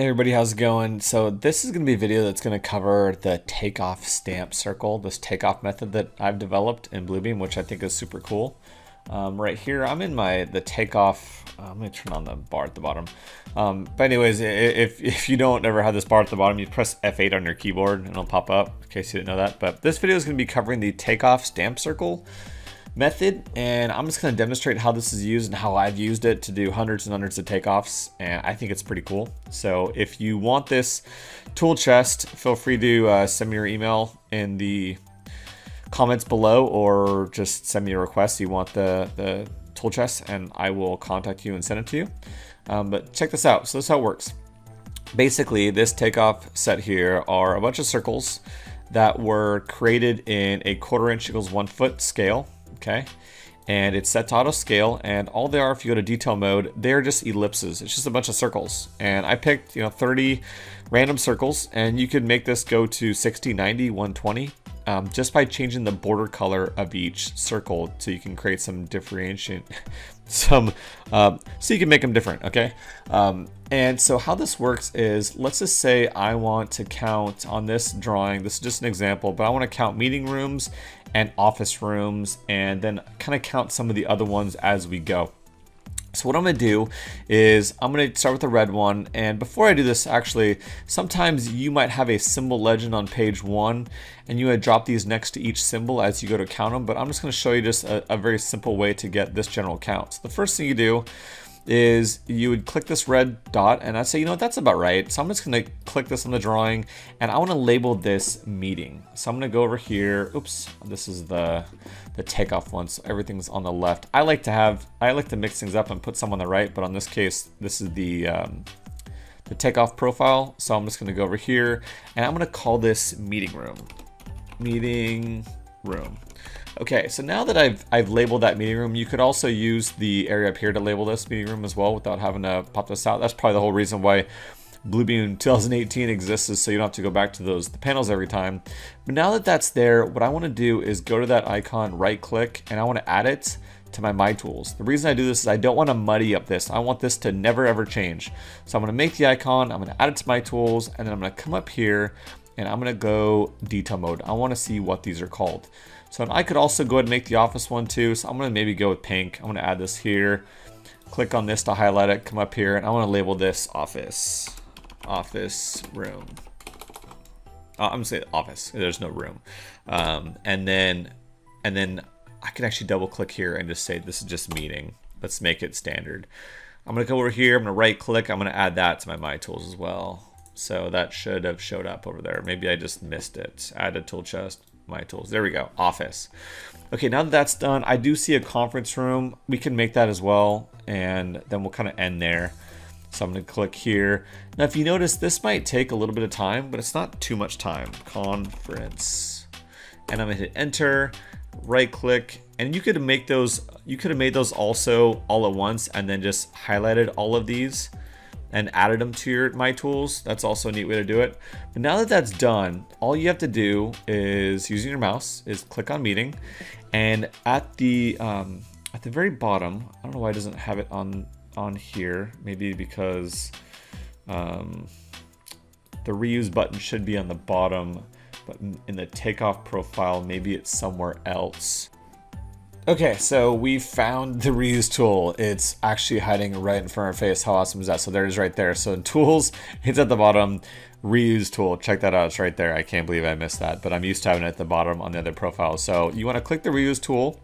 Hey everybody, how's it going? So this is going to be a video that's going to cover the takeoff stamp circle, this takeoff method that I've developed in Bluebeam, which I think is super cool. Um, right here, I'm in my the takeoff. Uh, I'm going to turn on the bar at the bottom. Um, but anyways, if, if you don't ever have this bar at the bottom, you press F8 on your keyboard and it'll pop up in case you didn't know that. But this video is going to be covering the takeoff stamp circle method and I'm just going to demonstrate how this is used and how I've used it to do hundreds and hundreds of takeoffs and I think it's pretty cool. So if you want this tool chest, feel free to uh, send me your email in the comments below or just send me a request you want the, the tool chest and I will contact you and send it to you. Um, but check this out. So this is how it works. Basically, this takeoff set here are a bunch of circles that were created in a quarter inch equals one foot scale okay? And it's set to auto scale, and all they are, if you go to detail mode, they're just ellipses. It's just a bunch of circles. And I picked, you know, 30 random circles, and you could make this go to 60, 90, 120, um, just by changing the border color of each circle so you can create some differentiation some um, so you can make them different okay? Um, and so how this works is let's just say I want to count on this drawing this is just an example but I want to count meeting rooms and office rooms and then kind of count some of the other ones as we go so what I'm going to do is I'm going to start with the red one and before I do this actually sometimes you might have a symbol legend on page one and you would drop these next to each symbol as you go to count them but I'm just going to show you just a, a very simple way to get this general count. So the first thing you do is you would click this red dot and I'd say, you know, what, that's about right. So I'm just gonna click this on the drawing and I wanna label this meeting. So I'm gonna go over here. Oops, this is the, the takeoff one. So everything's on the left. I like to have, I like to mix things up and put some on the right, but on this case, this is the, um, the takeoff profile. So I'm just gonna go over here and I'm gonna call this meeting room. Meeting room. Okay, so now that I've, I've labeled that meeting room, you could also use the area up here to label this meeting room as well without having to pop this out. That's probably the whole reason why Bluebeam 2018 exists is so you don't have to go back to those the panels every time. But now that that's there, what I want to do is go to that icon, right click, and I want to add it to my My Tools. The reason I do this is I don't want to muddy up this. I want this to never ever change. So I'm going to make the icon, I'm going to add it to My Tools, and then I'm going to come up here and I'm to go detail mode. I want to see what these are called. So I could also go ahead and make the office one too. So I'm to maybe go with pink. I'm to add this here. Click on this to highlight it. Come up here and I want to label this office. Office room. Uh, I'm to say office. There's no room. Um, and then, and then I can actually double click here and just say this is just meeting. Let's make it standard. I'm to go over here. I'm to right click. I'm to add that to my My Tools as well. So that should have showed up over there. Maybe I just missed it. Add a tool chest my tools. There we go, office. Okay, now that that's done, I do see a conference room. We can make that as well, and then we'll kind of end there. So I'm gonna click here. Now, if you notice, this might take a little bit of time, but it's not too much time. Conference. And I'm gonna hit enter, right click, and you could make those, you could have made those also all at once and then just highlighted all of these and added them to your My Tools. That's also a neat way to do it. But now that that's done, all you have to do is using your mouse is click on meeting and at the um, at the very bottom, I don't know why it doesn't have it on on here. Maybe because um, the reuse button should be on the bottom, but in the takeoff profile, maybe it's somewhere else. Okay, so we found the reuse tool. It's actually hiding right in front of our face. How awesome is that? So there it is right there. So in tools, it's at the bottom. Reuse tool, check that out. It's right there. I can't believe I missed that, but I'm used to having it at the bottom on the other profile. So you want to click the reuse tool.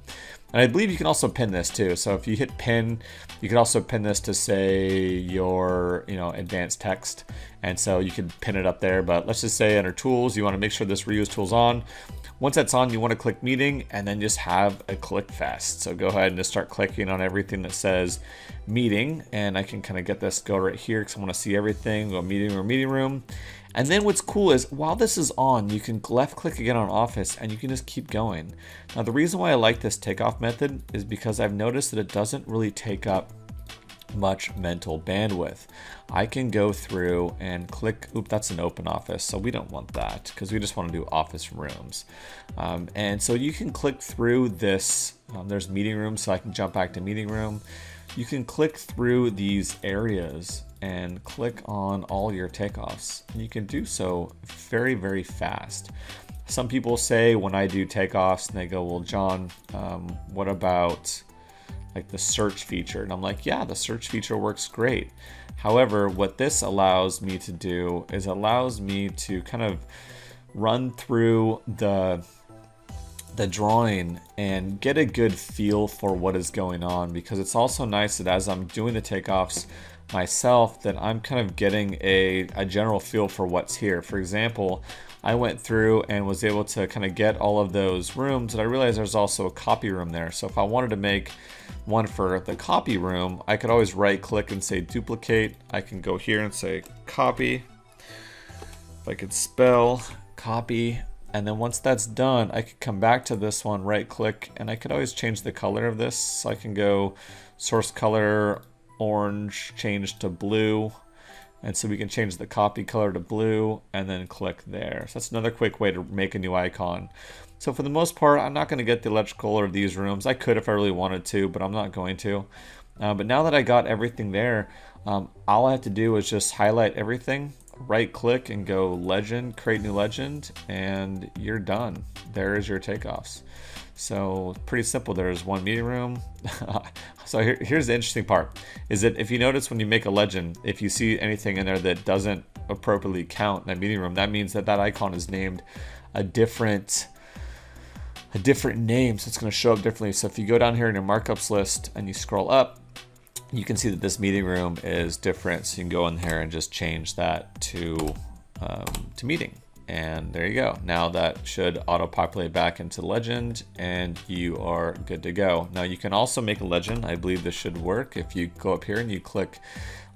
And I believe you can also pin this too. So if you hit pin, you can also pin this to say your, you know, advanced text. And so you can pin it up there, but let's just say under tools, you want to make sure this reuse tool's on. Once that's on, you want to click meeting and then just have a click fest. So go ahead and just start clicking on everything that says meeting. And I can kind of get this go right here because I want to see everything. Go meeting or meeting room. And then what's cool is while this is on, you can left click again on Office and you can just keep going. Now the reason why I like this takeoff method is because I've noticed that it doesn't really take up much mental bandwidth. I can go through and click, oop, that's an open office, so we don't want that because we just want to do office rooms. Um, and so you can click through this, um, there's meeting room, so I can jump back to meeting room. You can click through these areas and click on all your takeoffs. And you can do so very, very fast. Some people say when I do takeoffs and they go, well, John, um, what about like the search feature? And I'm like, yeah, the search feature works great. However, what this allows me to do is allows me to kind of run through the the drawing and get a good feel for what is going on because it's also nice that as I'm doing the takeoffs myself that I'm kind of getting a, a general feel for what's here. For example, I went through and was able to kind of get all of those rooms and I realized there's also a copy room there. So if I wanted to make one for the copy room, I could always right click and say duplicate. I can go here and say copy. If I could spell copy and then once that's done, I could come back to this one, right click, and I could always change the color of this. So I can go source color, orange, change to blue. And so we can change the copy color to blue and then click there. So that's another quick way to make a new icon. So for the most part, I'm not going to get the electrical or these rooms. I could if I really wanted to, but I'm not going to. Uh, but now that I got everything there, um, all I have to do is just highlight everything right click and go legend, create new legend, and you're done. There is your takeoffs. So pretty simple. There's one meeting room. so here, here's the interesting part is that if you notice when you make a legend, if you see anything in there that doesn't appropriately count in that meeting room, that means that that icon is named a different a different name. So it's going to show up differently. So if you go down here in your markups list and you scroll up, you can see that this meeting room is different. So you can go in here and just change that to, um, to meeting. And there you go. Now that should auto-populate back into legend and you are good to go. Now you can also make a legend. I believe this should work. If you go up here and you click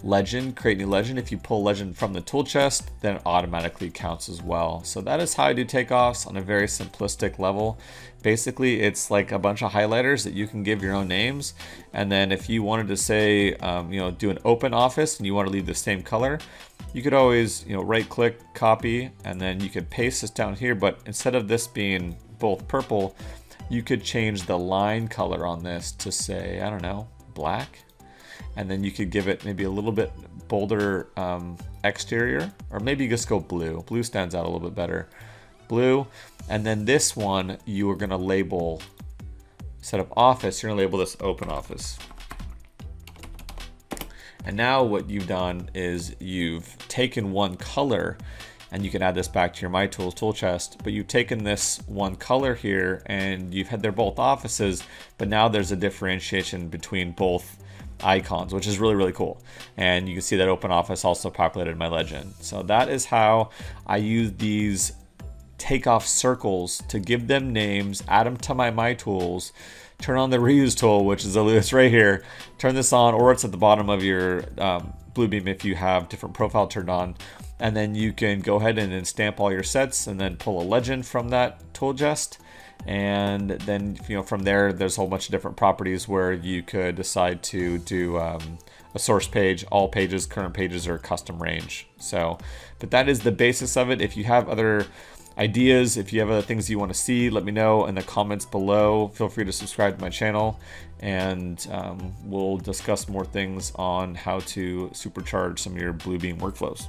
legend, create new legend. If you pull legend from the tool chest, then it automatically counts as well. So that is how I do takeoffs on a very simplistic level. Basically, it's like a bunch of highlighters that you can give your own names. And then if you wanted to say, um, you know, do an open office and you want to leave the same color, you could always, you know, right click, copy, and then you could paste this down here. But instead of this being both purple, you could change the line color on this to say, I don't know, black and then you could give it maybe a little bit bolder um, exterior, or maybe just go blue. Blue stands out a little bit better. Blue, and then this one you are gonna label, instead of office, you're gonna label this open office. And now what you've done is you've taken one color and you can add this back to your My Tools tool chest, but you've taken this one color here and you've had they're both offices, but now there's a differentiation between both icons, which is really, really cool. And you can see that Open Office also populated my legend. So that is how I use these takeoff circles to give them names, add them to my My Tools, turn on the reuse tool, which is it's right here. Turn this on, or it's at the bottom of your um, Bluebeam if you have different profile turned on. And then you can go ahead and stamp all your sets and then pull a legend from that tool chest. And then you know from there there's a whole bunch of different properties where you could decide to do um, a source page. All pages current pages or custom range. So but that is the basis of it. If you have other ideas if you have other things you want to see let me know in the comments below. Feel free to subscribe to my channel. And um, we'll discuss more things on how to supercharge some of your bluebeam workflows